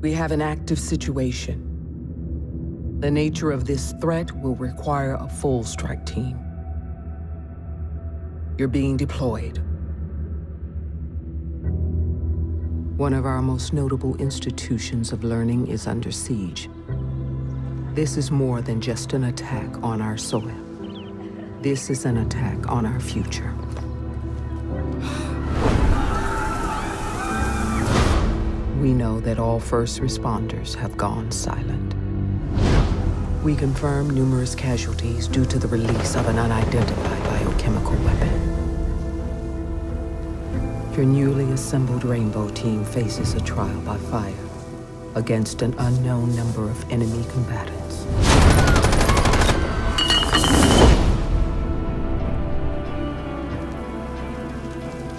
We have an active situation. The nature of this threat will require a full strike team. You're being deployed. One of our most notable institutions of learning is under siege. This is more than just an attack on our soil. This is an attack on our future. We know that all first responders have gone silent. We confirm numerous casualties due to the release of an unidentified biochemical weapon. Your newly assembled Rainbow team faces a trial by fire against an unknown number of enemy combatants.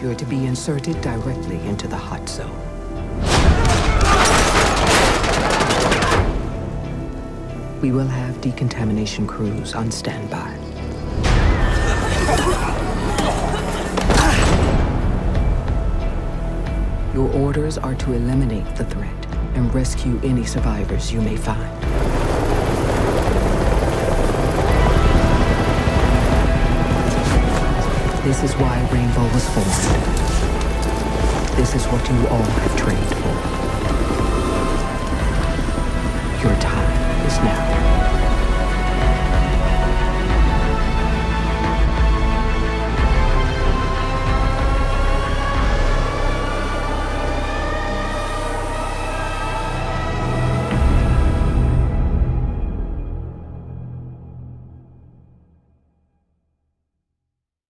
You're to be inserted directly into the hot zone. We will have decontamination crews on standby. Your orders are to eliminate the threat and rescue any survivors you may find. This is why Rainbow was formed. This is what you all have trained